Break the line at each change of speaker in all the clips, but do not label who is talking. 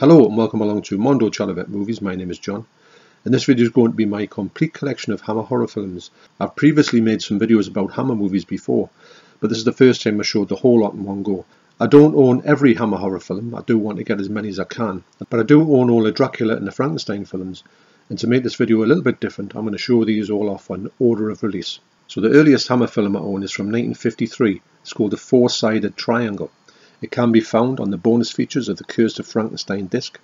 Hello and welcome along to Mondo Chelloveck Movies. My name is John and this video is going to be my complete collection of Hammer horror films. I've previously made some videos about Hammer movies before but this is the first time I showed the whole lot in one go. I don't own every Hammer horror film, I do want to get as many as I can, but I do own all the Dracula and the Frankenstein films and to make this video a little bit different I'm going to show these all off on order of release. So the earliest Hammer film I own is from 1953, it's called The Four-Sided Triangle. It can be found on the bonus features of the Curse of Frankenstein disc.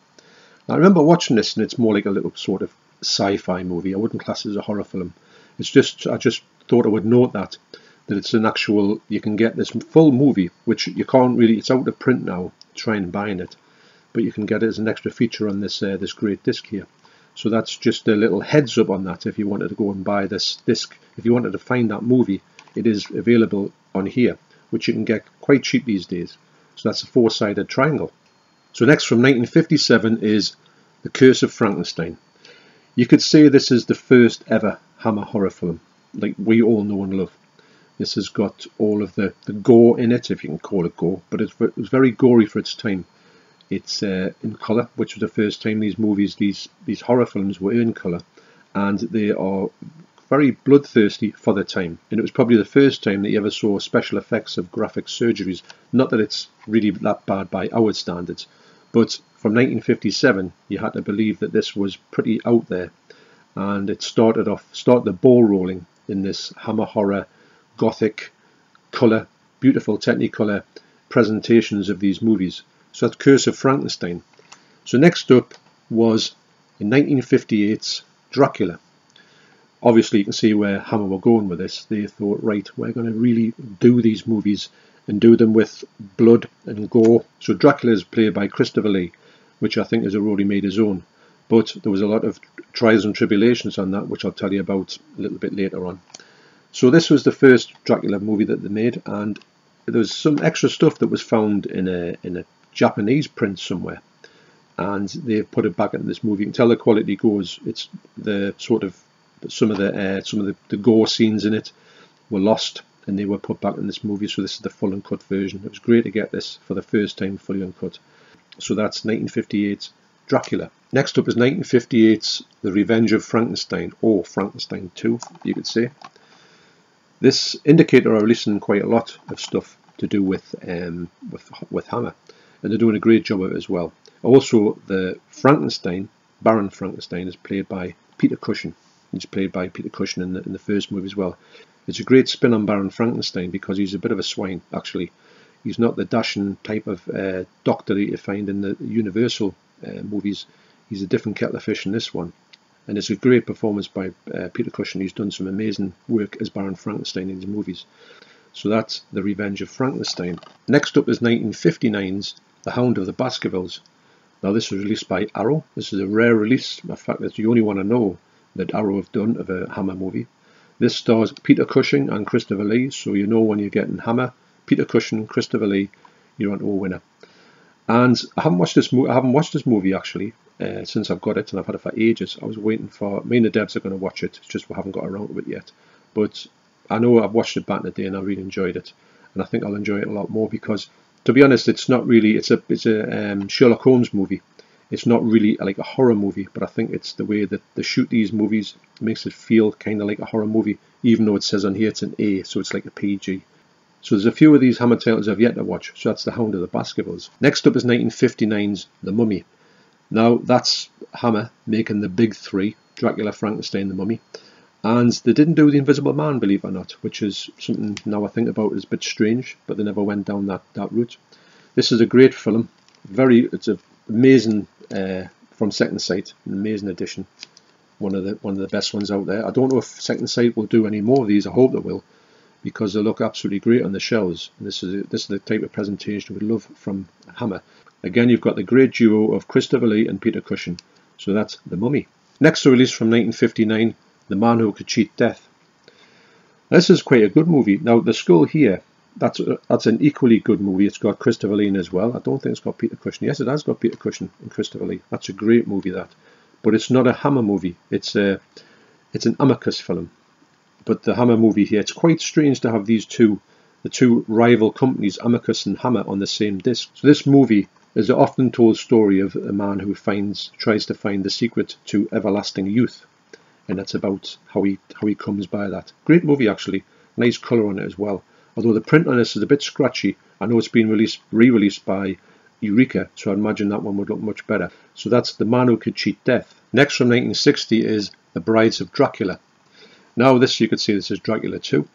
Now, I remember watching this and it's more like a little sort of sci-fi movie. I wouldn't class it as a horror film. It's just I just thought I would note that that it's an actual you can get this full movie which you can't really it's out of print now try and buying it but you can get it as an extra feature on this uh, this great disc here so that's just a little heads up on that if you wanted to go and buy this disc if you wanted to find that movie it is available on here which you can get quite cheap these days so that's a four-sided triangle. So next from 1957 is The Curse of Frankenstein. You could say this is the first ever Hammer horror film, like we all know and love. This has got all of the, the gore in it, if you can call it gore, but it was very gory for its time. It's uh, in colour, which was the first time these movies, these these horror films were in colour, and they are very bloodthirsty for the time, and it was probably the first time that you ever saw special effects of graphic surgeries. Not that it's really that bad by our standards, but from 1957 you had to believe that this was pretty out there, and it started off, started the ball rolling in this hammer horror, gothic, colour, beautiful technicolor presentations of these movies. So that's Curse of Frankenstein. So next up was in 1958's Dracula obviously you can see where Hammer were going with this. They thought, right, we're going to really do these movies and do them with blood and gore. So Dracula is played by Christopher Lee, which I think has already made his own. But there was a lot of trials and tribulations on that, which I'll tell you about a little bit later on. So this was the first Dracula movie that they made, and there was some extra stuff that was found in a in a Japanese print somewhere, and they've put it back in this movie. You can tell the quality goes. It's the sort of some of the uh, some of the, the gore scenes in it were lost and they were put back in this movie. So this is the full uncut version. It was great to get this for the first time fully uncut. So that's 1958's Dracula. Next up is 1958's The Revenge of Frankenstein, or Frankenstein 2, you could say. This indicator are releasing quite a lot of stuff to do with um, with with Hammer, and they're doing a great job of it as well. Also, the Frankenstein, Baron Frankenstein, is played by Peter Cushing. He's played by Peter Cushing in the, in the first movie as well. It's a great spin on Baron Frankenstein because he's a bit of a swine, actually. He's not the dashing type of uh, doctor that you find in the Universal uh, movies. He's a different kettle of fish in this one. And it's a great performance by uh, Peter Cushing. He's done some amazing work as Baron Frankenstein in his movies. So that's The Revenge of Frankenstein. Next up is 1959's The Hound of the Baskervilles. Now this was released by Arrow. This is a rare release. In fact, it's the only one I know that Arrow have done of a Hammer movie. This stars Peter Cushing and Christopher Lee, so you know when you're getting Hammer, Peter Cushing, Christopher Lee, you're on to a winner. And I haven't watched this. movie. I haven't watched this movie actually uh, since I've got it, and I've had it for ages. I was waiting for me and the Debs are going to watch it. It's just we haven't got around to it yet. But I know I've watched it back in the day, and I really enjoyed it, and I think I'll enjoy it a lot more because, to be honest, it's not really. It's a it's a um, Sherlock Holmes movie it's not really like a horror movie, but I think it's the way that they shoot these movies makes it feel kind of like a horror movie, even though it says on here it's an A, so it's like a PG. So there's a few of these Hammer titles I've yet to watch, so that's The Hound of the Baskervilles. Next up is 1959's The Mummy. Now that's Hammer making the big three, Dracula, Frankenstein, The Mummy. And they didn't do The Invisible Man, believe it or not, which is something now I think about is a bit strange, but they never went down that, that route. This is a great film. Very, it's an amazing uh, from Second Sight, an amazing addition. One of the one of the best ones out there. I don't know if Second Sight will do any more of these. I hope they will, because they look absolutely great on the shelves. This is this is the type of presentation we love from Hammer. Again, you've got the great duo of Christopher Lee and Peter Cushing. So that's The Mummy. Next release from 1959, The Man Who Could Cheat Death. This is quite a good movie. Now the skull here that's uh, that's an equally good movie. It's got Christopher Lee as well. I don't think it's got Peter Cushing. Yes, it has got Peter Cushing and Christopher Lee. That's a great movie. That, but it's not a Hammer movie. It's a it's an Amicus film. But the Hammer movie here, it's quite strange to have these two, the two rival companies, Amicus and Hammer, on the same disc. So this movie is the often told story of a man who finds tries to find the secret to everlasting youth, and that's about how he how he comes by that. Great movie actually, nice colour on it as well. Although the print on this is a bit scratchy, I know it's been released re-released by Eureka, so I imagine that one would look much better. So that's The Man Who Could Cheat Death. Next from 1960 is The Brides of Dracula. Now this you could see this is Dracula 2.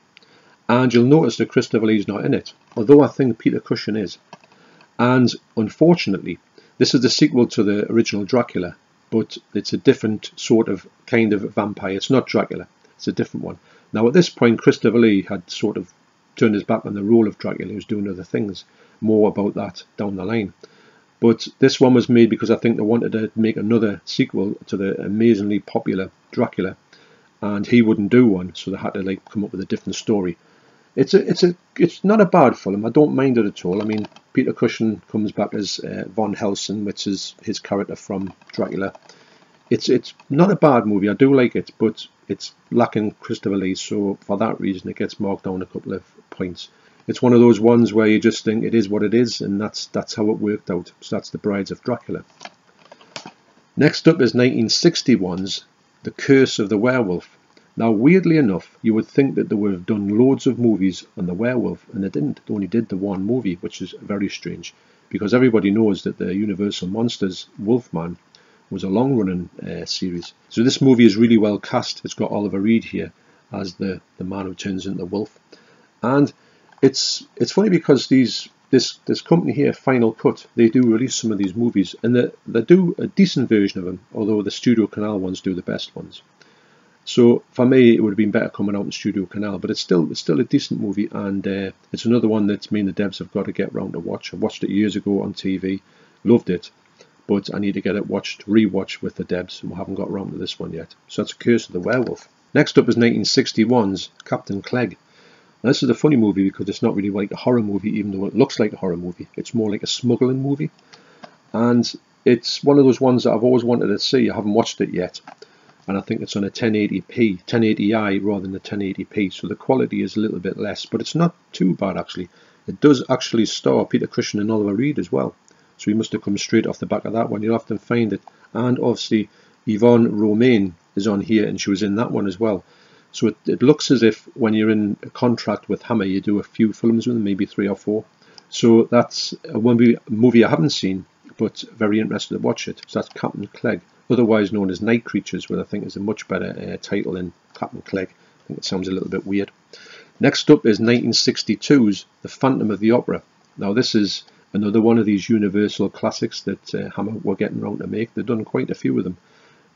And you'll notice that Christopher Lee's not in it, although I think Peter Cushing is. And unfortunately, this is the sequel to the original Dracula, but it's a different sort of kind of vampire. It's not Dracula, it's a different one. Now at this point, Christopher Lee had sort of turned his back on the role of Dracula, he was doing other things. More about that down the line. But this one was made because I think they wanted to make another sequel to the amazingly popular Dracula, and he wouldn't do one, so they had to like come up with a different story. It's a, it's a, it's not a bad film. I don't mind it at all. I mean, Peter Cushing comes back as uh, Van Helsing, which is his character from Dracula. It's it's not a bad movie. I do like it, but it's lacking Christopher Lee. So for that reason, it gets marked down a couple of points. It's one of those ones where you just think it is what it is, and that's that's how it worked out. So that's the Brides of Dracula. Next up is 1961's The Curse of the Werewolf. Now, weirdly enough, you would think that they would have done loads of movies on the werewolf, and they didn't. They only did the one movie, which is very strange, because everybody knows that the Universal Monsters Wolfman was a long-running uh, series. So this movie is really well cast. It's got Oliver Reed here as the, the man who turns into the wolf, and it's it's funny because these this this company here, Final Cut, they do release some of these movies, and they they do a decent version of them. Although the Studio Canal ones do the best ones. So for me, it would have been better coming out in Studio Canal, but it's still it's still a decent movie, and uh, it's another one that me and the Debs have got to get round to watch. I watched it years ago on TV, loved it, but I need to get it watched, rewatched with the Debs, and we haven't got round to this one yet. So that's a Curse of the Werewolf. Next up is 1961's Captain Clegg. Now, this is a funny movie because it's not really like a horror movie, even though it looks like a horror movie. It's more like a smuggling movie, and it's one of those ones that I've always wanted to see. I haven't watched it yet and I think it's on a 1080p, 1080i rather than a 1080p, so the quality is a little bit less, but it's not too bad actually. It does actually star Peter Cushing and Oliver Reed as well, so he must have come straight off the back of that one. You'll often find it, and obviously Yvonne Romain is on here, and she was in that one as well. So it, it looks as if when you're in a contract with Hammer, you do a few films with them, maybe three or four. So that's a movie, movie I haven't seen, but very interested to watch it. So that's Captain Clegg otherwise known as Night Creatures, which I think is a much better uh, title than Captain Clegg. I think it sounds a little bit weird. Next up is 1962's The Phantom of the Opera. Now this is another one of these Universal classics that uh, Hammer were getting around to make. They've done quite a few of them.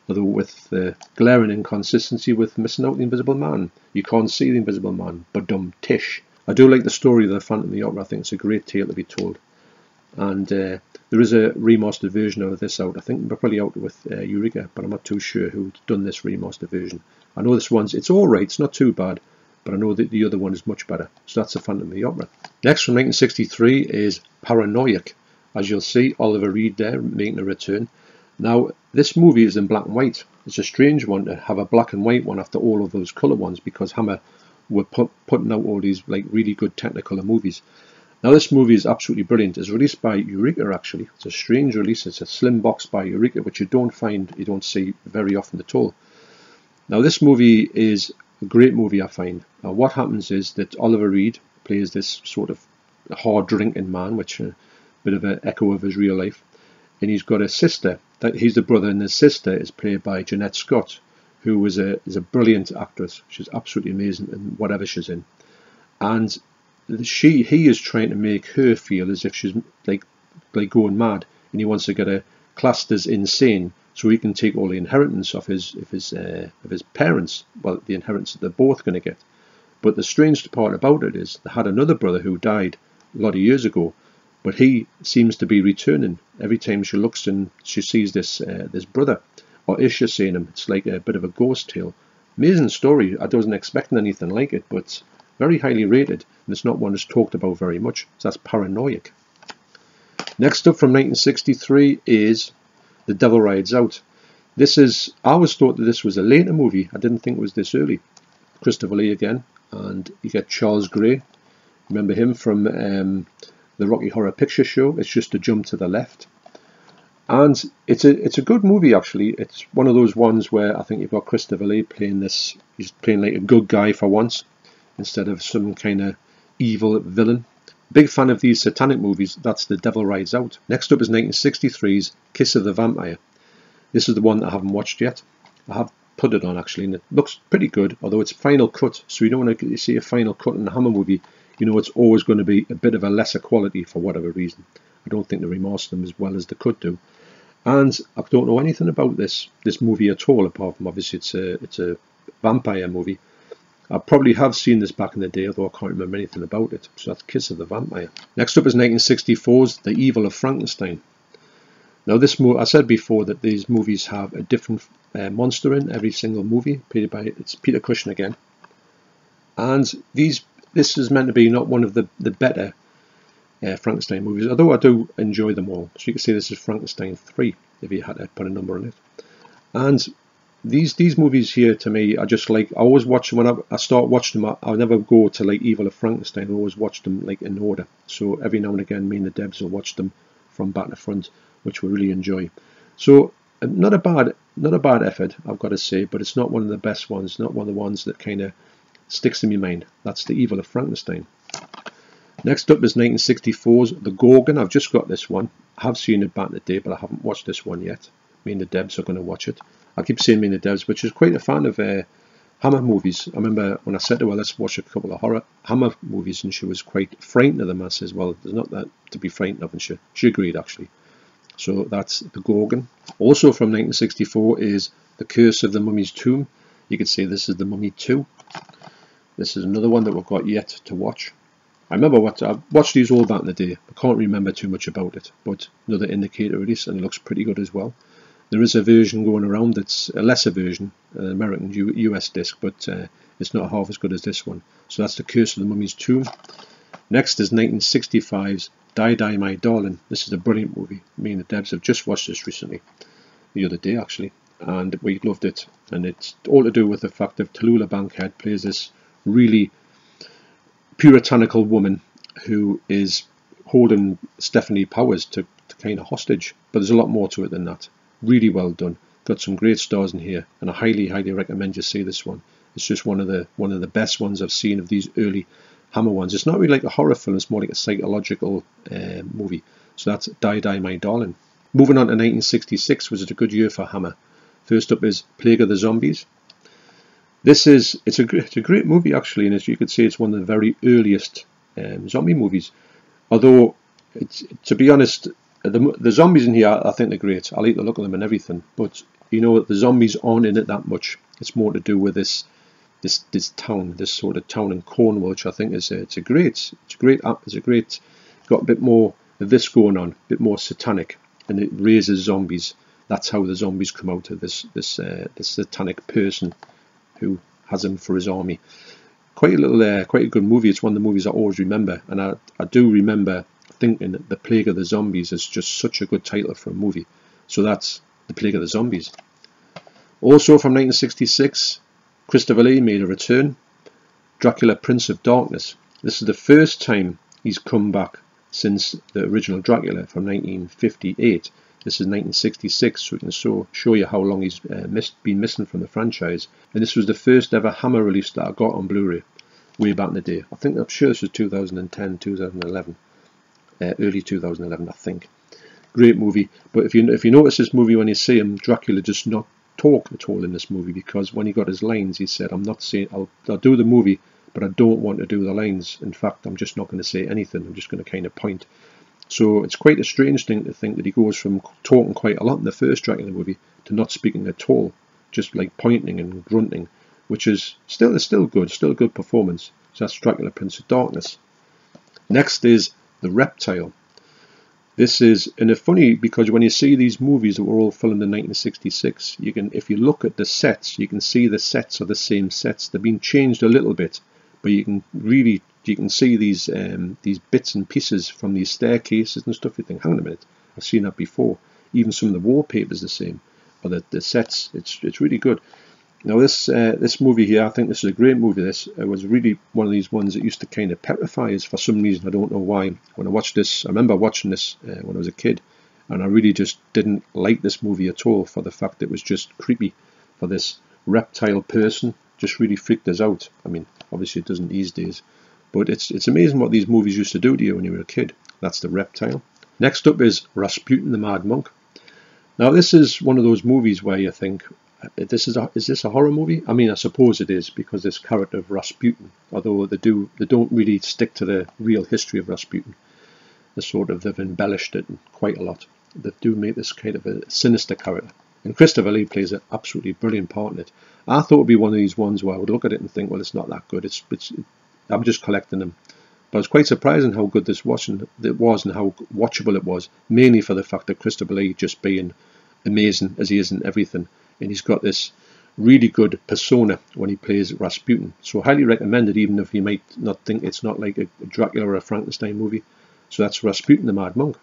Although with the glaring inconsistency with missing out the Invisible Man. You can't see the Invisible Man, but dumb tish. I do like the story of the Phantom of the Opera. I think it's a great tale to be told and uh, there is a remastered version of this out. I think we're probably out with uh, Eureka, but I'm not too sure who's done this remastered version. I know this one's it's all right, it's not too bad, but I know that the other one is much better. So that's the Phantom of the Opera. Next from 1963 is Paranoiac. As you'll see, Oliver Reed there making a return. Now, this movie is in black and white. It's a strange one to have a black and white one after all of those colour ones because Hammer were put, putting out all these like really good Technicolor movies. Now this movie is absolutely brilliant. It's released by Eureka actually. It's a strange release. It's a slim box by Eureka, which you don't find, you don't see very often at all. Now this movie is a great movie I find. Now what happens is that Oliver Reed plays this sort of hard drinking man, which a bit of an echo of his real life. And he's got a sister, that he's the brother, and his sister is played by Janette Scott, who is a is a brilliant actress. She's absolutely amazing in whatever she's in. And she he is trying to make her feel as if she's like like going mad, and he wants to get her classed as insane so he can take all the inheritance of his of his uh, of his parents. Well, the inheritance that they're both going to get. But the strange part about it is they had another brother who died a lot of years ago, but he seems to be returning every time she looks and she sees this uh, this brother, or is she seeing him? It's like a bit of a ghost tale. Amazing story. I wasn't expecting anything like it, but very highly rated, and it's not one that's talked about very much. So that's Paranoiac. Next up from 1963 is The Devil Rides Out. This is, I always thought that this was a later movie. I didn't think it was this early. Christopher Lee again, and you get Charles Gray. Remember him from um, the Rocky Horror Picture Show. It's just a jump to the left. And it's a it's a good movie actually. It's one of those ones where I think you've got Christopher Lee playing this. He's playing like a good guy for once, instead of some kind of evil villain. Big fan of these satanic movies. That's The Devil Rides Out. Next up is 1963's Kiss of the Vampire. This is the one that I haven't watched yet. I have put it on actually, and it looks pretty good. Although it's final cut, so you don't want to see a final cut in a Hammer movie. You know it's always going to be a bit of a lesser quality for whatever reason. I don't think they remaster them as well as they could do. And I don't know anything about this this movie at all, apart from obviously it's a it's a vampire movie. I probably have seen this back in the day, although I can't remember anything about it. So that's Kiss of the Vampire. Next up is 1964's The Evil of Frankenstein. Now this movie, I said before that these movies have a different uh, monster in every single movie. Peter by it's Peter Cushing again, and these this is meant to be not one of the the better uh, Frankenstein movies, although I do enjoy them all. So you can see this is Frankenstein 3, if you had to put a number on it. And these these movies here, to me, are just like, I always watch them, when I, I start watching them, I, will never go to like Evil of Frankenstein, I always watch them like in order. So every now and again, me and the Debs will watch them from back to front, which we really enjoy. So uh, not a bad not a bad effort, I've got to say, but it's not one of the best ones, not one of the ones that kind of sticks in my mind. That's the Evil of Frankenstein. Next up is 1964's The Gorgon. I've just got this one. I have seen it back in the day, but I haven't watched this one yet. Me and the Debs are going to watch it. I keep seeing me and the Debs, which is quite a fan of uh, Hammer movies. I remember when I said to her, let's watch a couple of horror Hammer movies, and she was quite frightened of them. I says, well, there's not that to be frightened of, and she, she agreed actually. So that's The Gorgon. Also from 1964 is The Curse of the Mummy's Tomb. You can see this is The Mummy 2. This is another one that we've got yet to watch. I remember what I watched these all back in the day. I can't remember too much about it, but another indicator this, and it looks pretty good as well. There is a version going around that's a lesser version, an American U US disc, but uh, it's not half as good as this one. So that's The Curse of the Mummy's Tomb. Next is 1965's Die Die My Darling. This is a brilliant movie. Me and the Debs have just watched this recently, the other day actually, and we loved it. And it's all to do with the fact that Tallulah Bankhead plays this really puritanical woman who is holding Stefanie Powers to, to kind of hostage. But there's a lot more to it than that. Really well done. Got some great stars in here, and I highly, highly recommend you see this one. It's just one of the one of the best ones I've seen of these early Hammer ones. It's not really like a horror film; it's more like a psychological uh, movie. So that's Die Die My Darling. Moving on to 1966, was it a good year for Hammer? First up is Plague of the Zombies. This is it's a it's a great movie actually, and as you can see, it's one of the very earliest um, zombie movies. Although, to be honest, the the zombies in here I think they're great. I like the look of them and everything, but you know the zombies aren't in it that much. It's more to do with this this this town, this sort of town in Cornwall, which I think is a, it's a great it's a great it's a great got a bit more of this going on, a bit more satanic, and it raises zombies. That's how the zombies come out of this this uh, this satanic person who has him for his army. Quite a little, uh, quite a good movie. It's one of the movies I always remember, and I, I do remember thinking that The Plague of the Zombies is just such a good title for a movie. So that's The Plague of the Zombies. Also from 1966, Christopher Lee made a return. Dracula, Prince of Darkness. This is the first time he's come back since the original Dracula from 1958. This is 1966, so we can show, show you how long he's uh, missed, been missing from the franchise. And this was the first ever Hammer release that I got on Blu-ray way back in the day. I think I'm sure this was 2010, 2011, uh, early 2011, I think. Great movie. But if you if you notice this movie when you see him, Dracula does not talk at all in this movie because when he got his lines, he said, "I'm not saying I'll, I'll do the movie, but I don't want to do the lines. In fact, I'm just not going to say anything. I'm just going to kind of point." So it's quite a strange thing to think that he goes from talking quite a lot in the first Dracula movie to not speaking at all, just like pointing and grunting, which is still is still good, still a good performance. So that's Dracula Prince of Darkness. Next is The Reptile. This is and it's funny because when you see these movies that were all filmed in 1966, you can if you look at the sets, you can see the sets are the same sets. They've been changed a little bit, but you can really you can see these um, these bits and pieces from these staircases and stuff. You think, hang on a minute, I've seen that before. Even some of the wallpapers the same, but the, the sets, it's it's really good. Now this uh, this movie here, I think this is a great movie. This it was really one of these ones that used to kind of petrify us for some reason. I don't know why. When I watched this, I remember watching this uh, when I was a kid, and I really just didn't like this movie at all for the fact that it was just creepy for this reptile person. Just really freaked us out. I mean, obviously it doesn't these days, but it's it's amazing what these movies used to do to you when you were a kid. That's the reptile. Next up is Rasputin the Mad Monk. Now this is one of those movies where you think, uh, this is a, is this a horror movie? I mean, I suppose it is because this character of Rasputin, although they do they don't really stick to the real history of Rasputin. They sort of they've embellished it quite a lot. They do make this kind of a sinister character. And Christopher Lee plays an absolutely brilliant part in it. I thought it would be one of these ones where I would look at it and think, well, it's not that good. It's, it's I'm just collecting them. But it's quite surprising how good this was and it was and how watchable it was, mainly for the fact that Christopher Lee just being amazing as he is in everything and he's got this really good persona when he plays Rasputin. So highly recommended, even if you might not think it's not like a Dracula or a Frankenstein movie. So that's Rasputin the Mad Monk.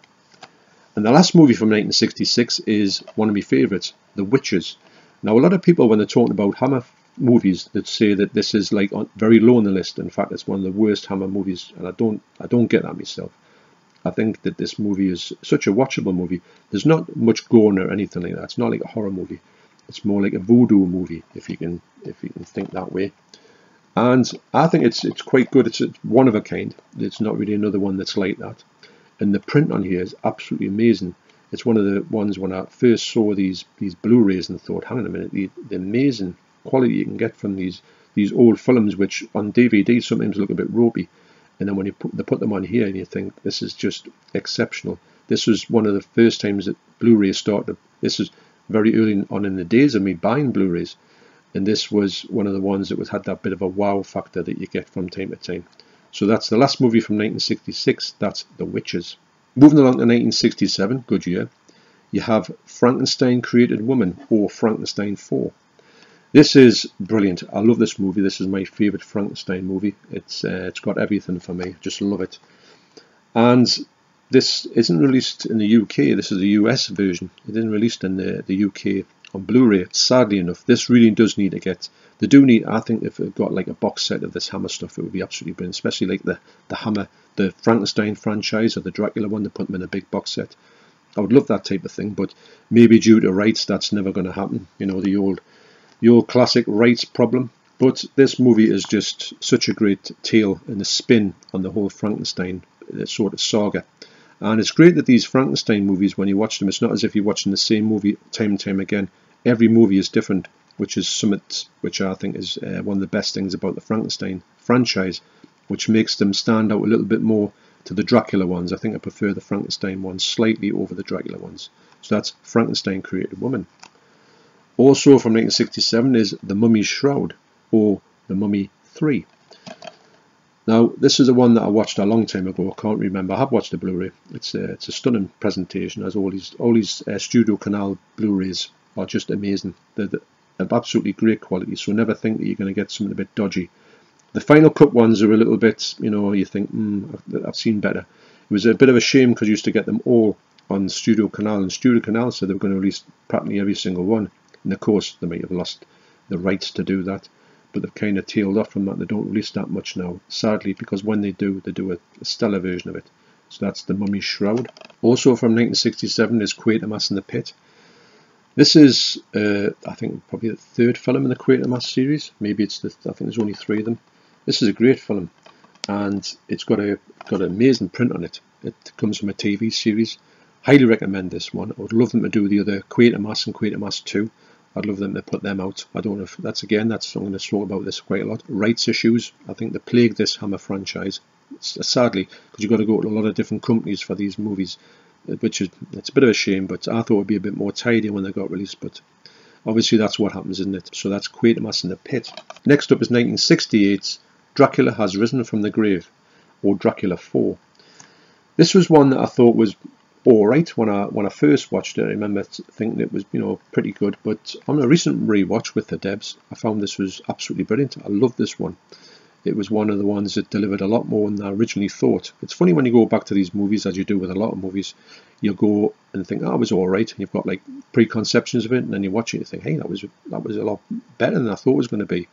And the last movie from 1966 is one of my favourites, The Witches. Now, a lot of people, when they're talking about Hammer movies, that say that this is like very low on the list. In fact, it's one of the worst Hammer movies, and I don't, I don't get that myself. I think that this movie is such a watchable movie. There's not much gore or anything like that. It's not like a horror movie. It's more like a voodoo movie, if you can if you can think that way. And I think it's it's quite good. It's one of a kind. It's not really another one that's like that. And the print on here is absolutely amazing. It's one of the ones when I first saw these these Blu-rays and thought, hang on a minute, the amazing quality you can get from these these old films, which on DVD sometimes look a bit ropey, and then when you put, they put them on here, and you think this is just exceptional. This was one of the first times that Blu-ray started. This was very early on in the days of me buying Blu-rays, and this was one of the ones that was had that bit of a wow factor that you get from time to time. So that's the last movie from 1966. That's The Witches. Moving along to 1967, good year, you have Frankenstein Created Woman or Frankenstein 4. This is brilliant. I love this movie. This is my favourite Frankenstein movie. It's uh, it's got everything for me. Just love it. And this isn't released in the UK. This is the US version. It isn't released in the, the UK on Blu-ray. Sadly enough, this really does need to get. They do need. I think if it got like a box set of this Hammer stuff, it would be absolutely brilliant. Especially like the the Hammer, the Frankenstein franchise or the Dracula one. They put them in a big box set. I would love that type of thing, but maybe due to rights, that's never going to happen. You know the old, old classic rights problem. But this movie is just such a great tale and a spin on the whole Frankenstein uh, sort of saga. And it's great that these Frankenstein movies, when you watch them, it's not as if you're watching the same movie time and time again. Every movie is different, which is something which I think is uh, one of the best things about the Frankenstein franchise, which makes them stand out a little bit more to the Dracula ones. I think I prefer the Frankenstein ones slightly over the Dracula ones. So that's Frankenstein Created Woman. Also from 1967 is The Mummy's Shroud, or The Mummy 3. Now, this is the one that I watched a long time ago. I can't remember. I have watched the Blu-ray. It's a, it's a stunning presentation. As all these all these uh, Studio Canal Blu-rays are just amazing. They're, they're absolutely great quality. So never think that you're going to get something a bit dodgy. The Final Cut ones are a little bit, you know, you think, mm, I've, I've seen better. It was a bit of a shame because you used to get them all on Studio Canal, and Studio Canal said they were going to release practically every single one. And of course, they might have lost the rights to do that but they've kind of tailed off from that. They don't release that much now, sadly, because when they do, they do a, stellar version of it. So that's The Mummy's Shroud. Also from 1967 is Quatermass in the Pit. This is, uh, I think, probably the third film in the Quatermass series. Maybe it's the, I think there's only three of them. This is a great film, and it's got a got an amazing print on it. It comes from a TV series. Highly recommend this one. I would love them to do the other Quatermass and Quatermass 2. I'd love them to put them out. I don't know if that's again, that's I'm going to talk about this quite a lot. Rights issues, I think they plague this Hammer franchise. sadly, because you've got to go to a lot of different companies for these movies, uh, which is it's a bit of a shame. But I thought it would be a bit more tidy when they got released. But obviously, that's what happens, isn't it? So that's Quatermass in the Pit. Next up is 1968's Dracula Has Risen from the Grave, or Dracula 4. This was one that I thought was all right when I when I first watched it. I remember thinking it was you know pretty good, but on a recent rewatch with the Debs, I found this was absolutely brilliant. I love this one. it was one of the ones that delivered a lot more than I originally thought. It's funny when you go back to these movies, as you do with a lot of movies, you'll go and think, oh, it was all right, and you've got like preconceptions of it, and then you watch it and you think, hey, that was that was a lot better than I thought it was going to be.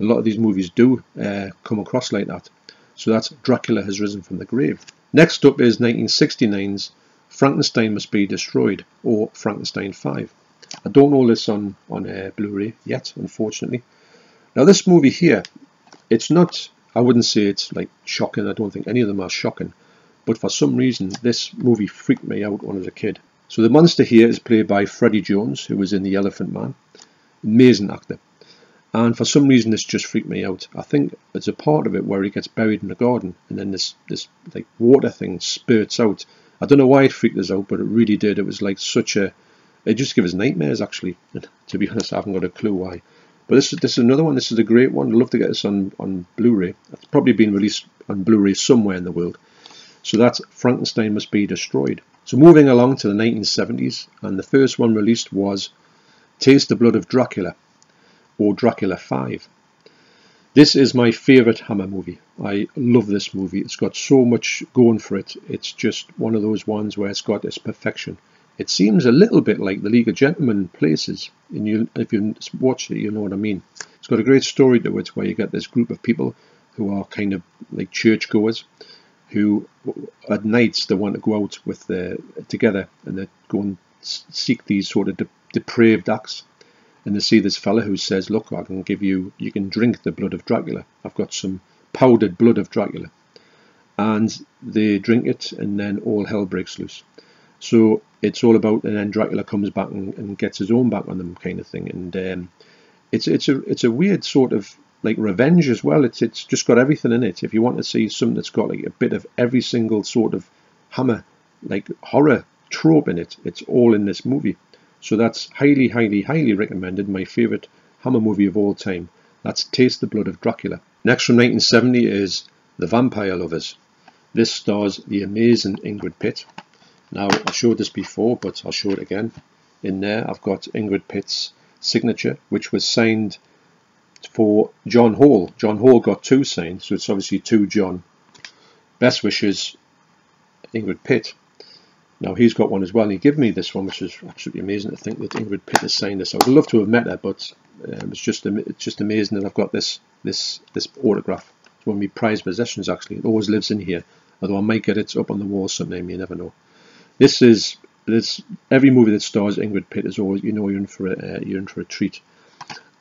A lot of these movies do uh, come across like that. So that's Dracula has risen from the grave. Next up is 1969's Frankenstein Must Be Destroyed, or Frankenstein 5. I don't own this on, on uh, Blu-ray yet, unfortunately. Now this movie here, it's not, I wouldn't say it's like shocking, I don't think any of them are shocking, but for some reason this movie freaked me out when I was a kid. So the monster here is played by Freddie Jones, who was in The Elephant Man. Amazing actor. And for some reason this just freaked me out. I think it's a part of it where he gets buried in the garden and then this, this like water thing spurts out. I don't know why it freaked us out, but it really did. It was like such a, it just gave us nightmares actually. To be honest, I haven't got a clue why. But this is this is another one. This is a great one. I'd love to get this on on Blu-ray. It's probably been released on Blu-ray somewhere in the world. So that's Frankenstein Must Be Destroyed. So moving along to the 1970s, and the first one released was Taste the Blood of Dracula, or Dracula 5. This is my favourite Hammer movie. I love this movie. It's got so much going for it. It's just one of those ones where it's got its perfection. It seems a little bit like the League of Gentlemen places. And you, if you watch it, you know what I mean. It's got a great story to it where you get this group of people who are kind of like churchgoers who at nights they want to go out with the, together and they go and seek these sort of de depraved acts and they see this fella who says look I can give you you can drink the blood of Dracula I've got some powdered blood of Dracula and they drink it and then all hell breaks loose so it's all about, and then Dracula comes back and, and gets his own back on them, kind of thing. And um, it's it's a it's a weird sort of like revenge as well. It's it's just got everything in it. If you want to see something that's got like a bit of every single sort of hammer like horror trope in it, it's all in this movie. So that's highly, highly, highly recommended. My favourite Hammer movie of all time. That's Taste the Blood of Dracula. Next from 1970 is The Vampire Lovers. This stars the amazing Ingrid Pitt. Now, I showed this before, but I'll show it again. In there, I've got Ingrid Pitt's signature, which was signed for John Hall. John Hall got two signed, so it's obviously two John. Best wishes, Ingrid Pitt. Now he's got one as well, and he gave me this one, which is absolutely amazing to think that Ingrid Pitt has signed this. I would love to have met her, but um, it's just it's just amazing that I've got this this this autograph. It's one of my prized possessions actually. It always lives in here, although I might get it up on the wall sometime. You never know. This is this every movie that stars Ingrid Pitt is always you know you're in for a uh, you're in for a treat.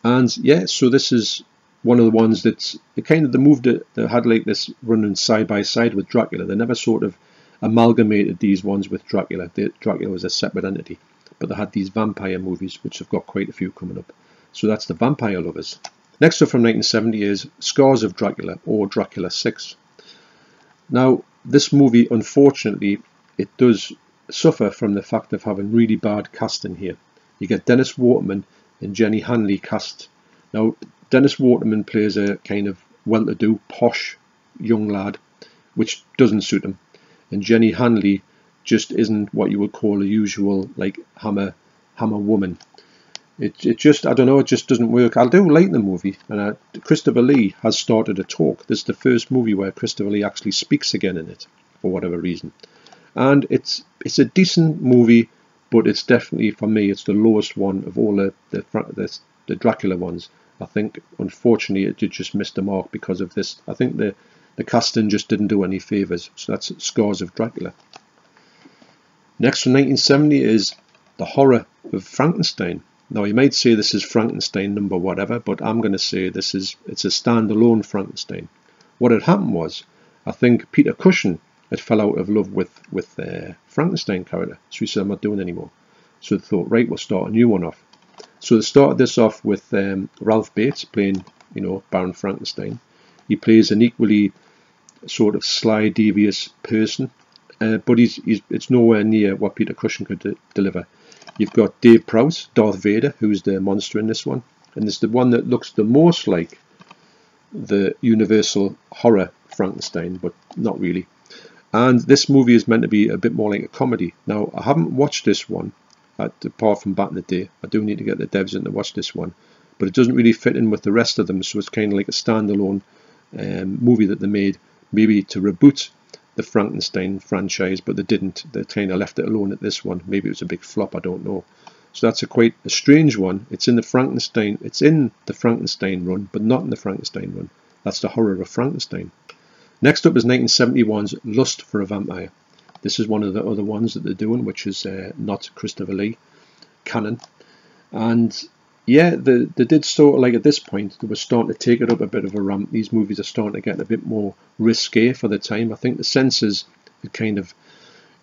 And yeah, so this is one of the ones that's the kind of the move that, that had like this running side by side with Dracula. They never sort of amalgamated these ones with Dracula. Dracula was a separate entity, but they had these vampire movies, which have got quite a few coming up. So that's the Vampire Lovers. Next up from 1970 is Scars of Dracula or Dracula 6. Now, this movie, unfortunately, it does suffer from the fact of having really bad casting here. You get Dennis Waterman and Jenny Hanley cast. Now, Dennis Waterman plays a kind of well-to-do, posh young lad, which doesn't suit him. And Jenny Hanley just isn't what you would call a usual like hammer hammer woman. It, it just I don't know it just doesn't work. I do like the movie, and uh, Christopher Lee has started a talk. This is the first movie where Christopher Lee actually speaks again in it for whatever reason and it's it's a decent movie, but it's definitely for me it's the lowest one of all the the, the, the Dracula ones. I think unfortunately it did just miss the mark because of this. I think the the casting just didn't do any favours. So that's Scars of Dracula. Next from 1970 is The Horror of Frankenstein. Now you might say this is Frankenstein number whatever, but I'm going to say this is it's a standalone Frankenstein. What had happened was, I think Peter Cushing had fell out of love with with the Frankenstein character. So he said, I'm not doing anymore. So they thought, right, we'll start a new one off. So they started this off with um, Ralph Bates playing, you know, Baron Frankenstein. He plays an equally sort of sly, devious person, uh, but he's, he's it's nowhere near what Peter Cushing could de deliver. You've got Dave Prowse, Darth Vader, who's the monster in this one, and it's the one that looks the most like the Universal horror Frankenstein, but not really. And this movie is meant to be a bit more like a comedy. Now, I haven't watched this one, apart from back in the day. I do need to get the Debs in to watch this one. But it doesn't really fit in with the rest of them, so it's kind of like a standalone um, movie that they made, maybe to reboot the Frankenstein franchise, but they didn't. They kind of left it alone at this one. Maybe it was a big flop. I don't know. So that's a quite a strange one. It's in the Frankenstein. It's in the Frankenstein run, but not in the Frankenstein run. That's the horror of Frankenstein. Next up is 1971's Lust for a Vampire. This is one of the other ones that they're doing, which is uh, not Christopher Lee canon. And yeah, they, they did sort of like at this point, they were starting to take it up a bit of a ramp. These movies are starting to get a bit more risque for the time. I think the censors had kind of,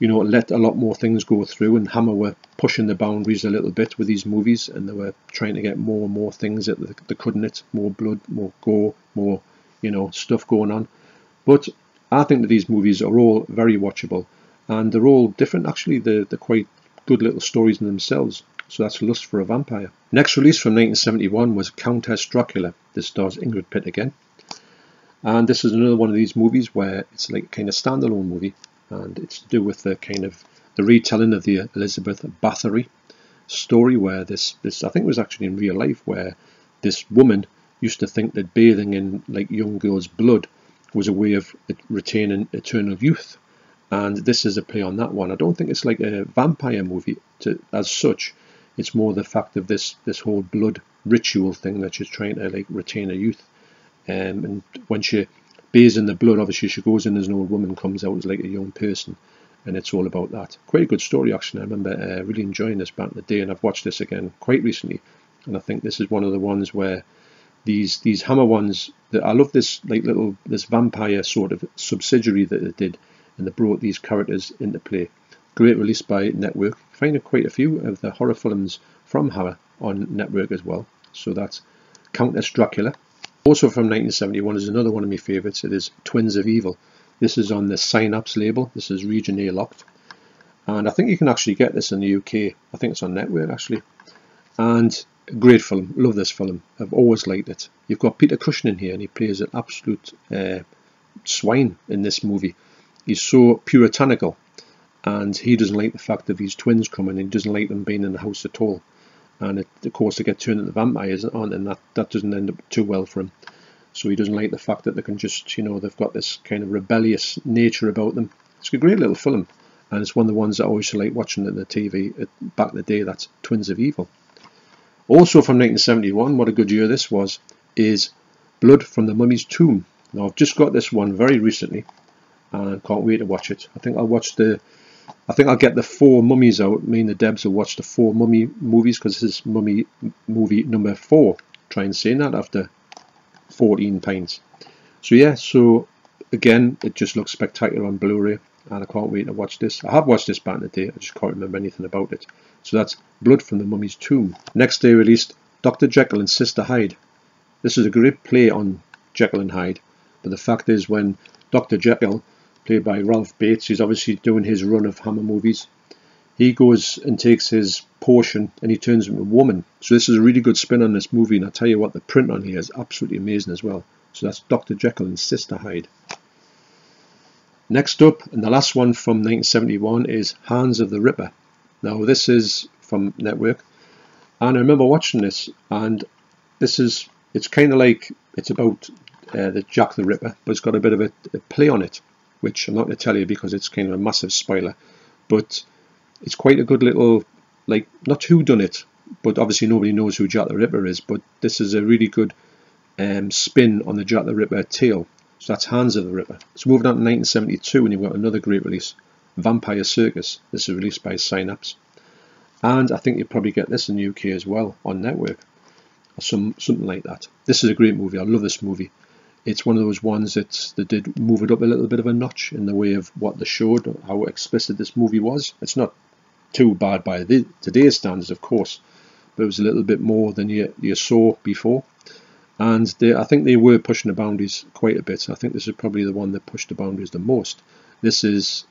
you know, let a lot more things go through, and Hammer were pushing the boundaries a little bit with these movies, and they were trying to get more and more things that they couldn't it, more blood, more gore, more, you know, stuff going on. But I think that these movies are all very watchable, and they're all different. Actually, they're, they're quite good little stories in themselves. So that's Lust for a Vampire. Next release from 1971 was Countess Dracula. This stars Ingrid Pitt again. And this is another one of these movies where it's like kind of standalone movie. And it's to do with the kind of the retelling of the Elizabeth Bathory story where this, this I think was actually in real life where this woman used to think that bathing in like young girls' blood was a way of retaining eternal youth. And this is a play on that one. I don't think it's like a vampire movie to, as such. It's more the fact of this this whole blood ritual thing that she's trying to like retain her youth. Um, and when she bathes in the blood, obviously she goes in as an old woman, comes out as like a young person, and it's all about that. Quite a good story actually. I remember uh, really enjoying this back in the day, and I've watched this again quite recently, and I think this is one of the ones where these these Hammer ones that I love this like little this vampire sort of subsidiary that they did, and they brought these characters into play. Great release by Network. Find quite a few of the horror films from Hammer on Network as well. So that's Countess Dracula. Also from 1971 is another one of my favourites. It is Twins of Evil. This is on the Synapse label. This is region A locked. And I think you can actually get this in the UK. I think it's on Network actually. And great film. Love this film. I've always liked it. You've got Peter Cushing in here and he plays an absolute uh, swine in this movie. He's so puritanical and he doesn't like the fact of his twins come, coming. He doesn't like them being in the house at all. And it, of course, they get turned into vampires, on, and that, that doesn't end up too well for him. So he doesn't like the fact that they can just, you know, they've got this kind of rebellious nature about them. It's a great little film, and it's one of the ones that I always like watching on the TV back in the day. That's Twins of Evil. Also from 1971, what a good year this was, is Blood from the Mummy's Tomb. Now I've just got this one very recently, and I can't wait to watch it. I think I'll watch the I think I'll get the four mummies out. Me and the Debs will watch the four mummy movies because this is mummy movie number four. Try and say that after 14 pints. So yeah, so again, it just looks spectacular on Blu-ray and I can't wait to watch this. I have watched this back in the day, I just can't remember anything about it. So that's Blood from the Mummy's Tomb. Next day released Dr. Jekyll and Sister Hyde. This is a great play on Jekyll and Hyde, but the fact is when Dr. Jekyll played by Ralph Bates. He's obviously doing his run of Hammer movies. He goes and takes his portion and he turns into a woman. So this is a really good spin on this movie, and I tell you what, the print on here is absolutely amazing as well. So that's Dr. Jekyll and Sister Hyde. Next up, and the last one from 1971 is Hands of the Ripper. Now this is from Network, and I remember watching this, and this is it's kind of like it's about uh, the Jack the Ripper, but it's got a bit of a, a play on it which I'm not going to tell you because it's kind of a massive spoiler. But it's quite a good little, like, not who done it, but obviously nobody knows who Jack the Ripper is. But this is a really good um, spin on the Jack the Ripper tale. So that's Hands of the Ripper. So moving on to 1972, and you've got another great release, Vampire Circus. This is released by Synapse, and I think you'll probably get this in the UK as well on Network, or some something like that. This is a great movie. I love this movie it's one of those ones that did move it up a little bit of a notch in the way of what they showed, how explicit this movie was. It's not too bad by the, today's standards, of course, but it was a little bit more than you, you saw before. And they, I think they were pushing the boundaries quite a bit. I think this is probably the one that pushed the boundaries the most. This is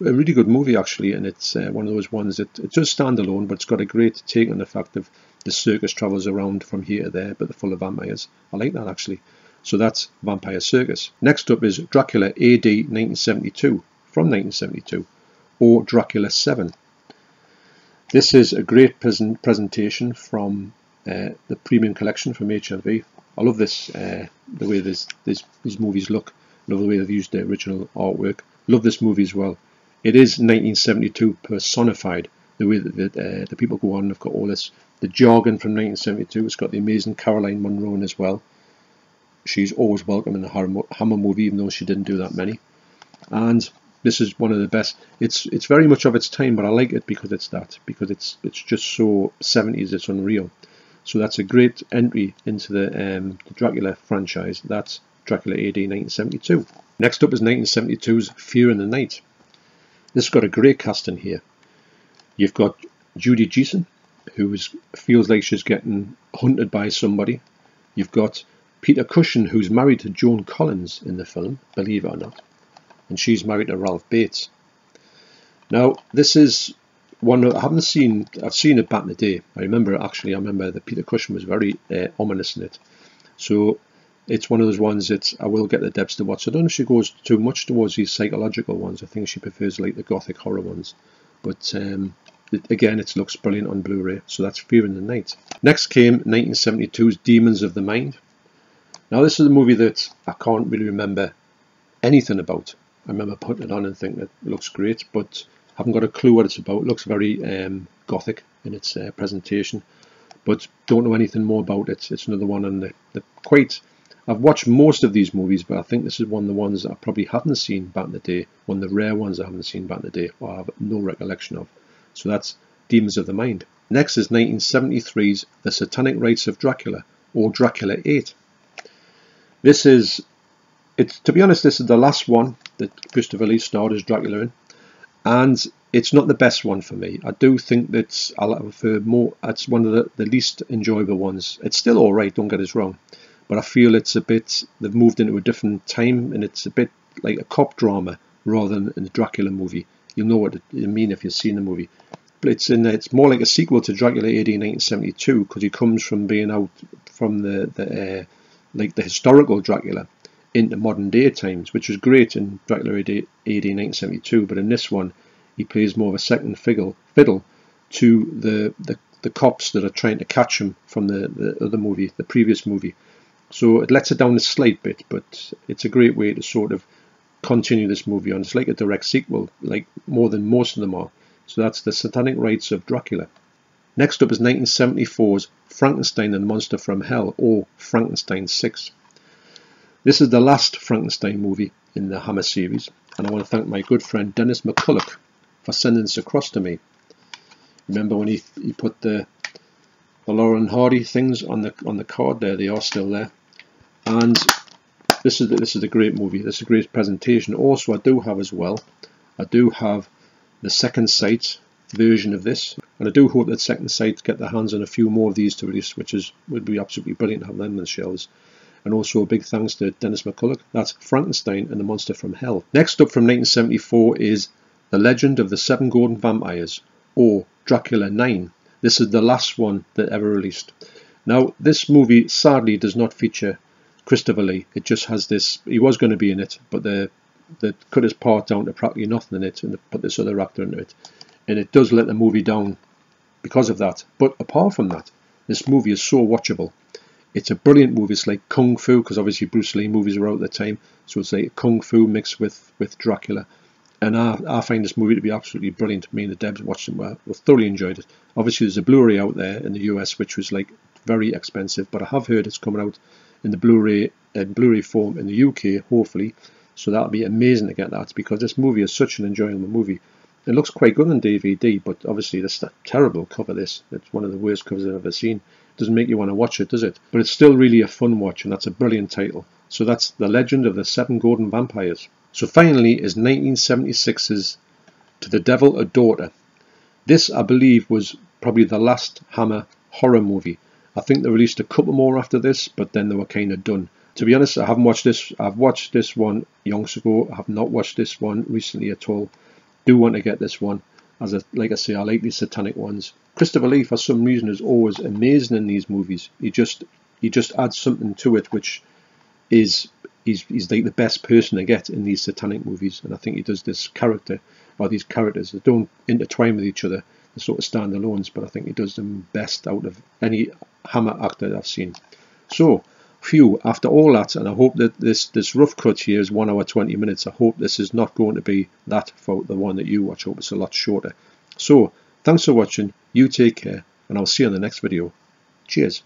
a really good movie actually, and it's uh, one of those ones that it does stand alone, but it's got a great take on the fact of the circus travels around from here to there, but they're full of vampires. I like that actually. So that's Vampire Circus. Next up is Dracula AD 1972, from 1972, or Dracula 7. This is a great presentation from uh, the premium collection from HMV. I love this uh, the way this, this these movies look. Love the way they've used the original artwork. Love this movie as well. It is 1972 personified. The way that the, uh, the people go on, they've got all this the jargon from 1972. It's got the amazing Caroline Munro in as well. She's always welcome in the Hammer movie, even though she didn't do that many. And this is one of the best. It's it's very much of its time, but I like it because it's that because it's it's just so 70s. It's unreal. So that's a great entry into the, um, the Dracula franchise. That's Dracula AD 1972. Next up is 1972's Fear in the Night. This has got a great cast in here. You've got Judy Geeson, who feels like she's getting hunted by somebody. You've got Peter Cushing, who's married to Joan Collins in the film, believe it or not. And she's married to Ralph Bates. Now, this is one I haven't seen. I've seen it back in the day. I remember actually. I remember that Peter Cushing was very uh, ominous in it. So it's one of those ones that I will get the Debs to watch. I don't know if she goes too much towards these psychological ones. I think she prefers like the gothic horror ones. But um, it, again, it looks brilliant on Blu-ray. So that's Fear in the Night. Next came 1972's Demons of the Mind. Now this is a movie that I can't really remember anything about. I remember putting it on and thinking it looks great, but haven't got a clue what it's about. It looks very um, gothic in its uh, presentation, but don't know anything more about it. It's another one on the, the quite. I've watched most of these movies, but I think this is one of the ones I probably haven't seen back in the day. One of the rare ones I haven't seen back in the day, or I have no recollection of. So that's Demons of the Mind. Next is 1973's The Satanic Rites of Dracula, or Dracula 8. This is, it's to be honest, this is the last one that Christopher Lee starred as Dracula in and it's not the best one for me. I do think that I prefer more. It's one of the, the least enjoyable ones. It's still all right. Don't get us wrong, but I feel it's a bit. They've moved into a different time, and it's a bit like a cop drama rather than a Dracula movie. You'll know what I mean if you've seen the movie. But it's in. It's more like a sequel to Dracula AD 1972 because he comes from being out from the the uh, like the historical Dracula into modern day times, which was great in Dracula AD, AD 1972, but in this one he plays more of a second fiddle, fiddle to the, the, the cops that are trying to catch him from the, the other movie, the previous movie. So it lets it down a slight bit, but it's a great way to sort of continue this movie on. It's like a direct sequel, like more than most of them are. So that's the Satanic Rites of Dracula. Next up is 1974's Frankenstein and Monster from Hell, or Frankenstein 6. This is the last Frankenstein movie in the Hammer series, and I want to thank my good friend Dennis McCulloch for sending this across to me. Remember when he, he put the the Laurel and Hardy things on the on the card there? They are still there, and this is the, this is a great movie. This is a great presentation. Also, I do have as well. I do have the second sight version of this, and I do hope that second sight get their hands on a few more of these to release, which is would be absolutely brilliant to have them in the shelves and also a big thanks to Dennis McCulloch. That's Frankenstein and the Monster from Hell. Next up from 1974 is The Legend of the Seven Golden Vampires, or Dracula 9. This is the last one that ever released. Now, this movie sadly does not feature Christopher Lee. It just has this. He was going to be in it, but they they cut his part down to practically nothing in it and put this other actor into it. And it does let the movie down because of that. But apart from that, this movie is so watchable. It's a brilliant movie. It's like kung fu because obviously Bruce Lee movies were out at the time, so it's like kung fu mixed with with Dracula. And I, I find this movie to be absolutely brilliant. Me and the Debs watched it. We thoroughly enjoyed it. Obviously, there's a Blu-ray out there in the US, which was like very expensive, but I have heard it's coming out in the Blu-ray uh, Blu-ray form in the UK, hopefully. So that'll be amazing to get that because this movie is such an enjoyable movie. It looks quite good on DVD, but obviously this is a terrible cover. This it's one of the worst covers I've ever seen It doesn't make you want to watch it, does it? But it's still really a fun watch, and that's a brilliant title. So that's The Legend of the Seven Golden Vampires. So finally is 1976's To the Devil a Daughter. This, I believe, was probably the last Hammer horror movie. I think they released a couple more after this, but then they were kind of done. To be honest, I haven't watched this. I've watched this one yonks ago. I have not watched this one recently at all. Do want to get this one. As a, like I say, I like these satanic ones. Christopher Lee, for some reason, is always amazing in these movies. He just he just adds something to it, which is he's he's like the best person to get in these satanic movies. And I think he does this character or these characters that don't intertwine with each other. They're sort of standalones, but I think he does them best out of any Hammer actor I've seen. So, phew, after all that, and I hope that this, this rough cut here is 1 hour 20 minutes. I hope this is not going to be that for the one that you watch. I hope it's a lot shorter. So, thanks for watching. You take care, and I'll see you in the next video. Cheers.